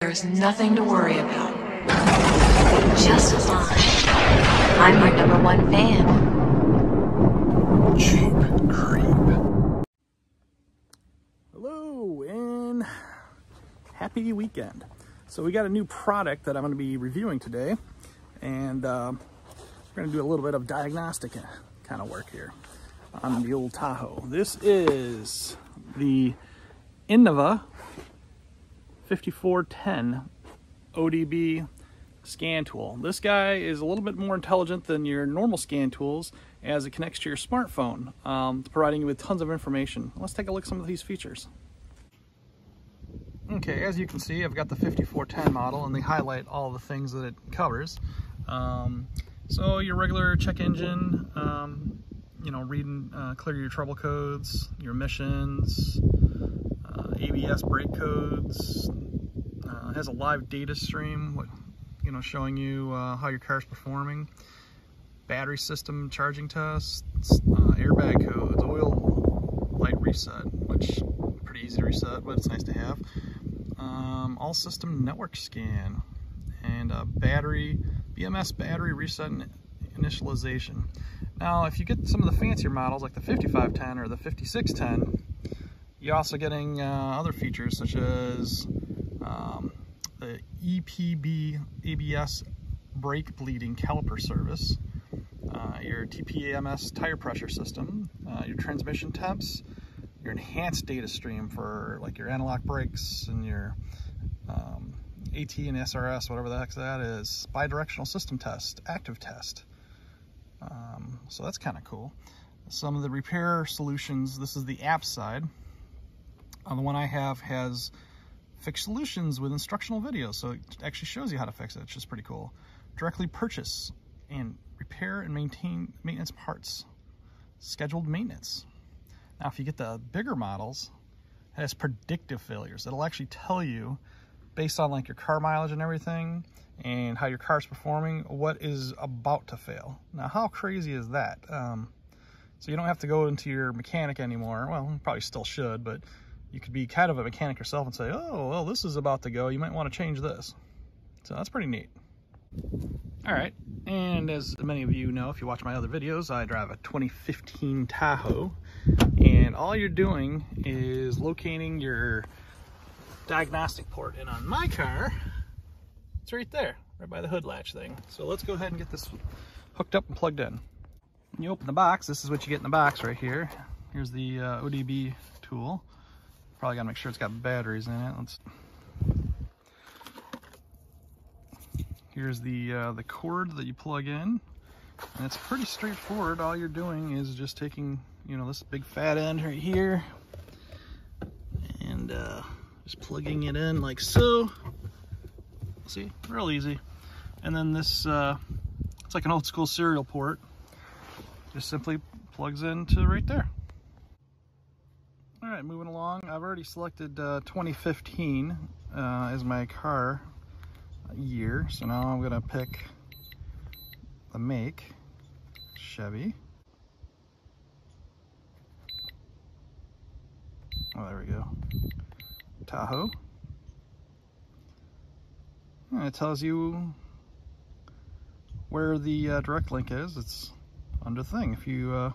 There's nothing to worry about. Just fine. I'm your number one fan. Jeep Creep. Hello and happy weekend. So we got a new product that I'm going to be reviewing today, and uh, we're going to do a little bit of diagnostic kind of work here on the old Tahoe. This is the Innova 5410 ODB scan tool. This guy is a little bit more intelligent than your normal scan tools as it connects to your smartphone, um, providing you with tons of information. Let's take a look at some of these features. Okay, as you can see, I've got the 5410 model and they highlight all the things that it covers. Um, so your regular check engine, um, you know, reading, uh, clear your trouble codes, your emissions, uh, ABS brake codes, uh, has a live data stream, what, you know, showing you uh, how your car's performing, battery system charging tests, uh, airbag codes, oil light reset, which pretty easy to reset, but it's nice to have. Um, all system network scan and battery, BMS battery reset and initialization. Now, if you get some of the fancier models like the 5510 or the 5610, you're also getting uh, other features such as um, EPB ABS brake bleeding caliper service, uh, your TPMS tire pressure system, uh, your transmission temps, your enhanced data stream for like your anti-lock brakes and your um, AT and SRS, whatever the heck that is, bidirectional system test, active test. Um, so that's kind of cool. Some of the repair solutions, this is the app side. Uh, the one I have has fix solutions with instructional videos, so it actually shows you how to fix it, which is pretty cool. Directly purchase and repair and maintain maintenance parts. Scheduled maintenance. Now, if you get the bigger models, it has predictive failures. It'll actually tell you, based on like your car mileage and everything, and how your car's performing, what is about to fail. Now, how crazy is that? Um, so you don't have to go into your mechanic anymore. Well, probably still should, but you could be kind of a mechanic yourself and say, oh, well, this is about to go. You might want to change this. So that's pretty neat. All right, and as many of you know, if you watch my other videos, I drive a 2015 Tahoe, and all you're doing is locating your diagnostic port. And on my car, it's right there, right by the hood latch thing. So let's go ahead and get this hooked up and plugged in. When you open the box, this is what you get in the box right here. Here's the uh, ODB tool. Probably gotta make sure it's got batteries in it. Let's. Here's the uh, the cord that you plug in, and it's pretty straightforward. All you're doing is just taking, you know, this big fat end right here, and uh, just plugging it in like so. See, real easy. And then this, uh, it's like an old school serial port. Just simply plugs into right there. Right, moving along. I've already selected uh, 2015 uh, as my car year. So now I'm gonna pick the make, Chevy. Oh, there we go. Tahoe. And it tells you where the uh, direct link is. It's under thing if you uh,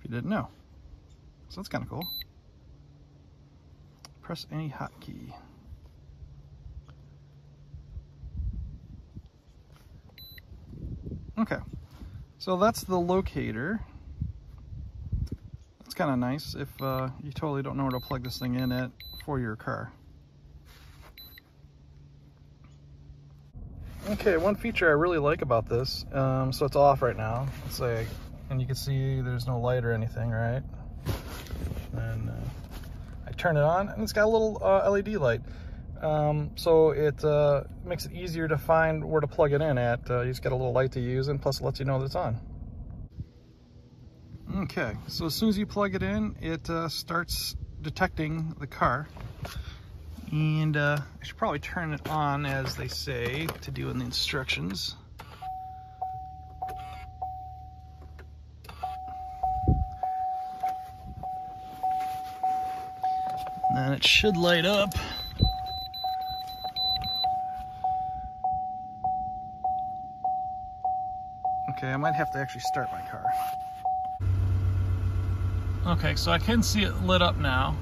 if you didn't know. So that's kind of cool. Press any hotkey. Okay, so that's the locator. That's kind of nice if uh, you totally don't know where to plug this thing in at for your car. Okay, one feature I really like about this, um, so it's off right now. Let's say, and you can see there's no light or anything, right? And uh, I turn it on and it's got a little uh, LED light. Um, so it uh, makes it easier to find where to plug it in at. Uh, you just got a little light to use and plus it lets you know that it's on. Okay, so as soon as you plug it in, it uh, starts detecting the car. And uh, I should probably turn it on as they say to do in the instructions. and it should light up. Okay, I might have to actually start my car. Okay, so I can see it lit up now.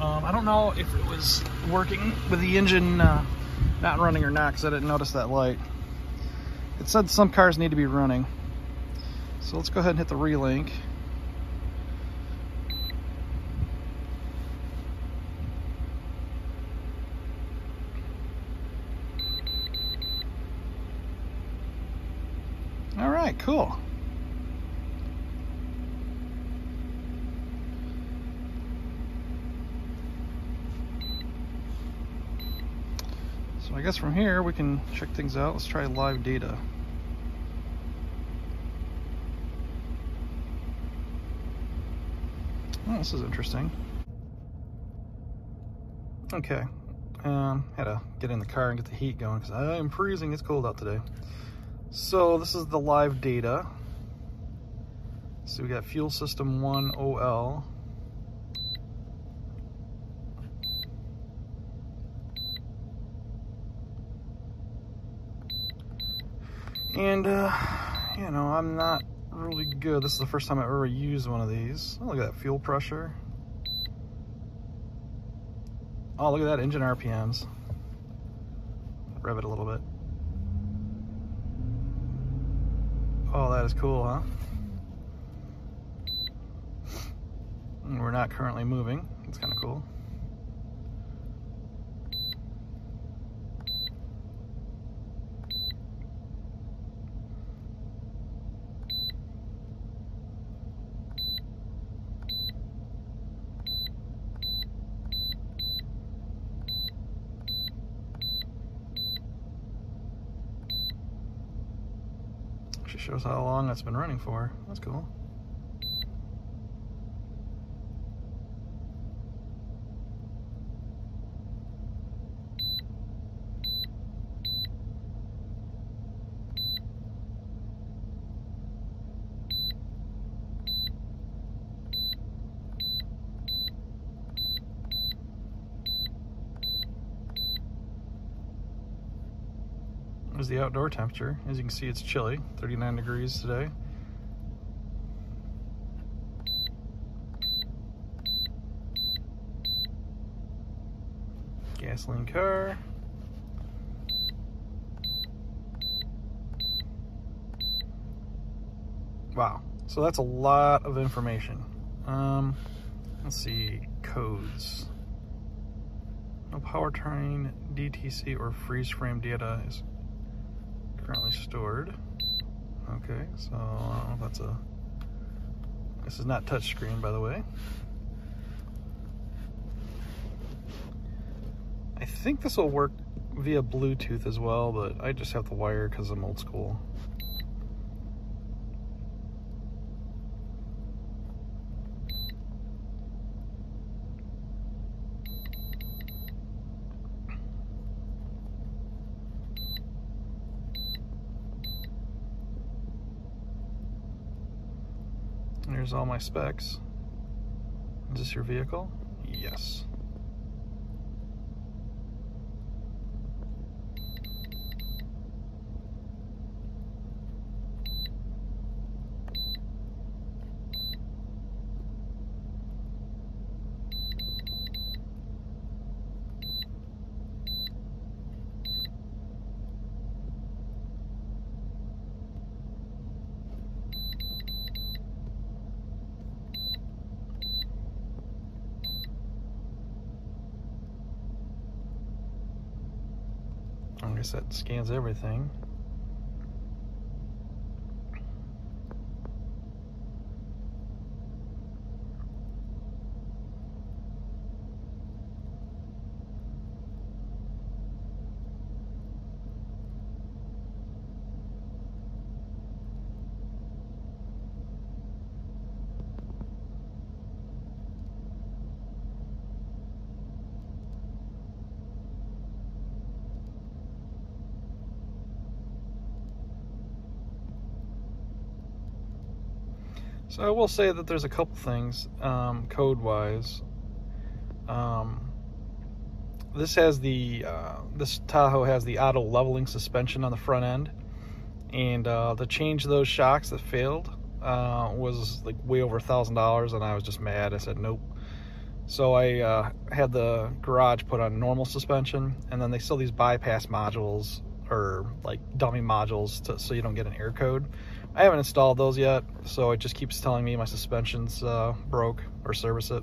Um, I don't know if it was working with the engine uh, not running or not because I didn't notice that light. It said some cars need to be running. So let's go ahead and hit the relink. I guess from here we can check things out. Let's try live data. Oh, this is interesting. Okay, um, had to get in the car and get the heat going because I am freezing. It's cold out today. So this is the live data. So we got fuel system 1 OL. And, uh, you know, I'm not really good. This is the first time I've ever used one of these. Oh, look at that fuel pressure. Oh, look at that engine RPMs. Rev it a little bit. Oh, that is cool, huh? We're not currently moving. It's kind of cool. Actually shows how long it's been running for. That's cool. There's the outdoor temperature. As you can see, it's chilly, 39 degrees today. Gasoline car. Wow, so that's a lot of information. Um, let's see, codes. No powertrain, DTC, or freeze frame data is currently stored. Okay, so if that's a. This is not touchscreen, by the way. I think this will work via Bluetooth as well, but I just have the wire because I'm old school. Here's all my specs. Is this your vehicle? Yes. Guess that scans everything. So I will say that there's a couple things um, code-wise. Um, this has the uh, this Tahoe has the auto leveling suspension on the front end, and uh, to change those shocks that failed uh, was like way over a thousand dollars, and I was just mad. I said nope. So I uh, had the garage put on normal suspension, and then they sell these bypass modules or like dummy modules to, so you don't get an air code. I haven't installed those yet, so it just keeps telling me my suspension's uh, broke or service it.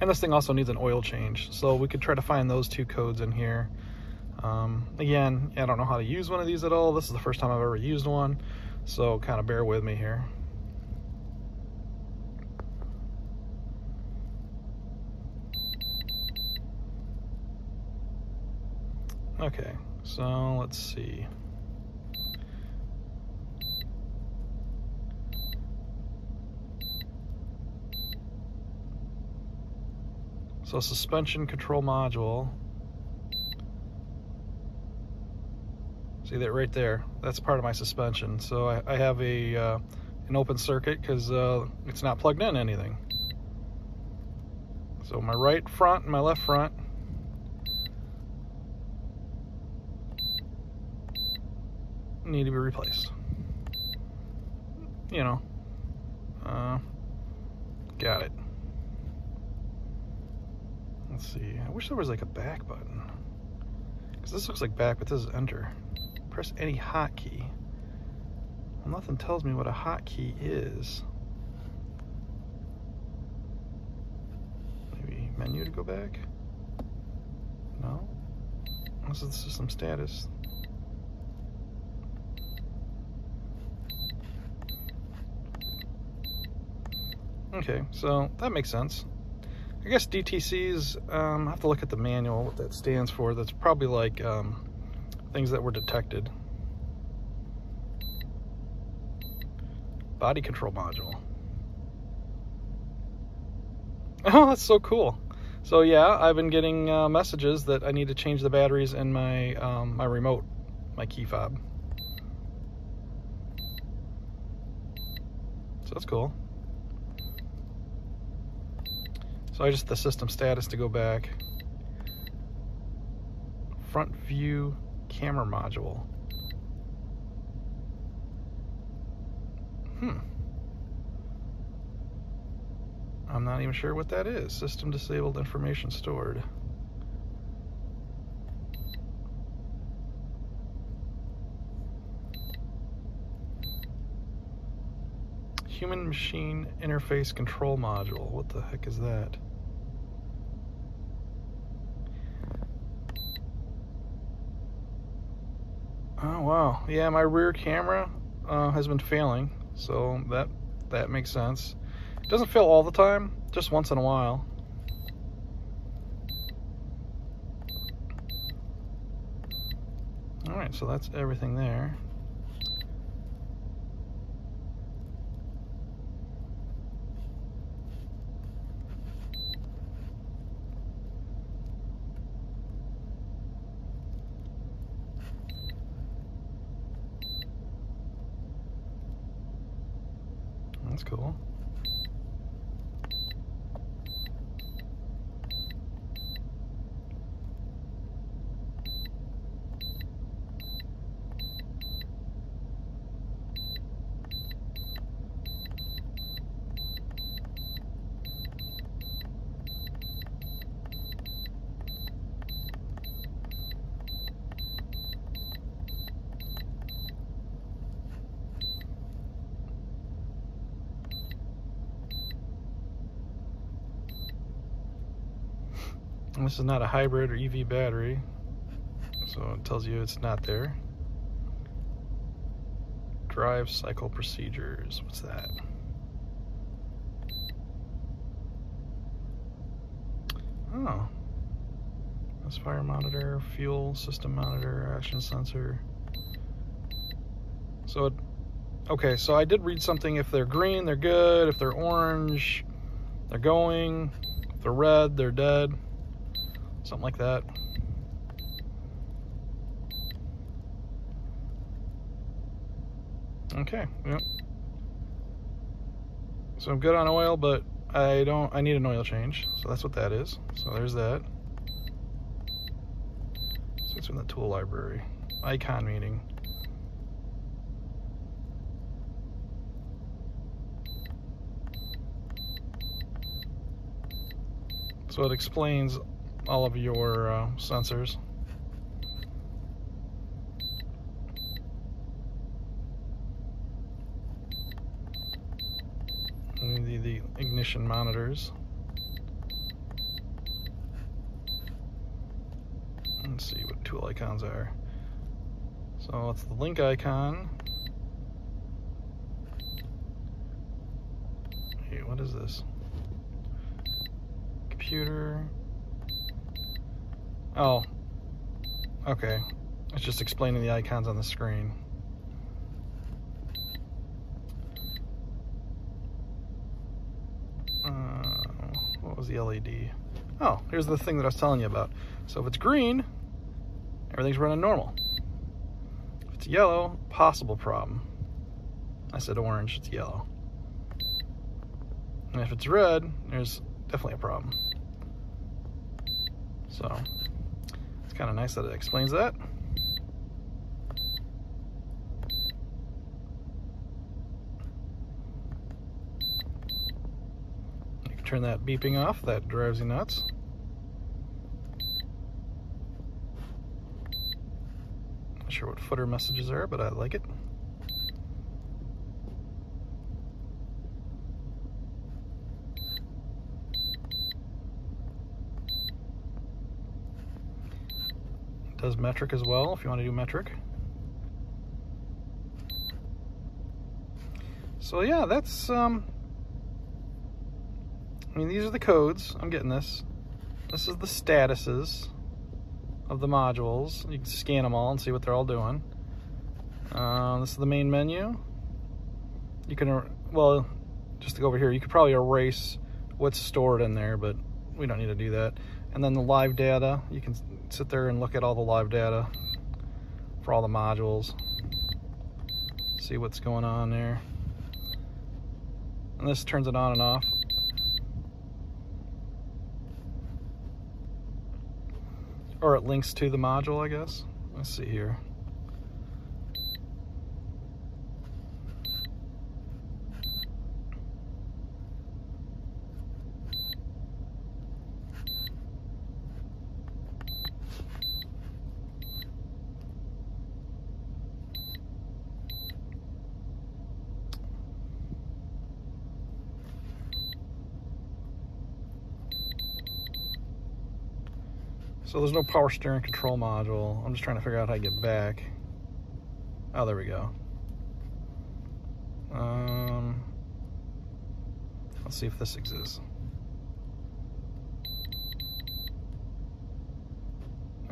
And this thing also needs an oil change, so we could try to find those two codes in here. Um, again, I don't know how to use one of these at all. This is the first time I've ever used one, so kind of bear with me here. Okay, so let's see. So suspension control module. See that right there? That's part of my suspension. So I, I have a uh, an open circuit because uh, it's not plugged in anything. So my right front and my left front need to be replaced. You know, uh, got it. Let's see. I wish there was like a back button. Because this looks like back, but this is enter. Press any hotkey. Well, nothing tells me what a hotkey is. Maybe menu to go back? No? This is the system status. Okay, so that makes sense. I guess DTCs, um, I have to look at the manual, what that stands for. That's probably like um, things that were detected. Body control module. Oh, that's so cool. So yeah, I've been getting uh, messages that I need to change the batteries in my um, my remote, my key fob. So that's cool. So I just the system status to go back. Front view camera module. Hmm. I'm not even sure what that is. System disabled information stored. Human machine interface control module. What the heck is that? Wow, yeah, my rear camera uh, has been failing, so that that makes sense. It doesn't fail all the time, just once in a while. All right, so that's everything there. That's cool. This is not a hybrid or EV battery, so it tells you it's not there. Drive cycle procedures, what's that? Oh, that's fire monitor, fuel system monitor, action sensor. So, it, okay, so I did read something. If they're green, they're good. If they're orange, they're going. If they're red, they're dead something like that. Okay, yep. So I'm good on oil, but I don't, I need an oil change. So that's what that is. So there's that. So it's in the tool library. Icon meeting. So it explains all of your uh, sensors. The, the ignition monitors. Let's see what tool icons are. So it's the link icon. Hey, what is this? Computer. Oh, okay. It's just explaining the icons on the screen. Uh, what was the LED? Oh, here's the thing that I was telling you about. So if it's green, everything's running normal. If it's yellow, possible problem. I said orange, it's yellow. And if it's red, there's definitely a problem. So, kind of nice that it explains that. You can turn that beeping off, that drives you nuts. Not sure what footer messages are, but I like it. Does metric as well if you want to do metric. So yeah, that's, um, I mean, these are the codes. I'm getting this. This is the statuses of the modules. You can scan them all and see what they're all doing. Uh, this is the main menu. You can, well, just to go over here, you could probably erase what's stored in there, but we don't need to do that. And then the live data, you can sit there and look at all the live data for all the modules. See what's going on there. And this turns it on and off. Or it links to the module, I guess. Let's see here. So there's no power steering control module. I'm just trying to figure out how to get back. Oh, there we go. Um, let's see if this exists.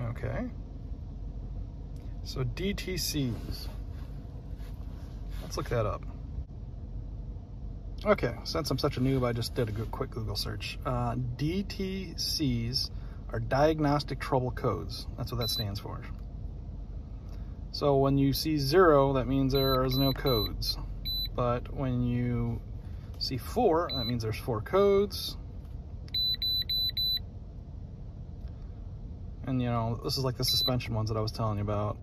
Okay. So DTCs. Let's look that up. Okay, since I'm such a noob, I just did a good quick Google search. Uh, DTCs are diagnostic trouble codes. That's what that stands for. So when you see zero, that means there is no codes. But when you see four, that means there's four codes. And you know, this is like the suspension ones that I was telling you about.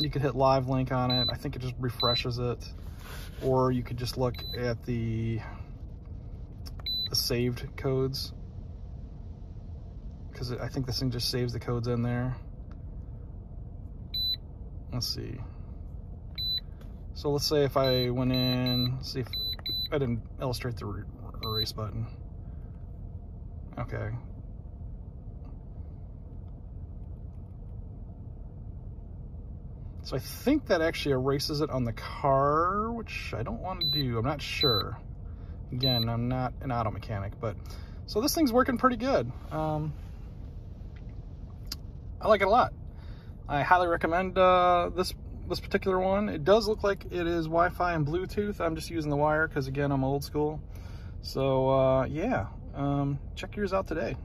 You could hit live link on it. I think it just refreshes it. Or you could just look at the, the saved codes because I think this thing just saves the codes in there. Let's see. So let's say if I went in, see if I didn't illustrate the erase button. Okay. So I think that actually erases it on the car, which I don't want to do. I'm not sure. Again, I'm not an auto mechanic, but so this thing's working pretty good. Um, I like it a lot. I highly recommend uh, this this particular one. It does look like it is Wi-Fi and Bluetooth. I'm just using the wire because again, I'm old school. So uh, yeah, um, check yours out today.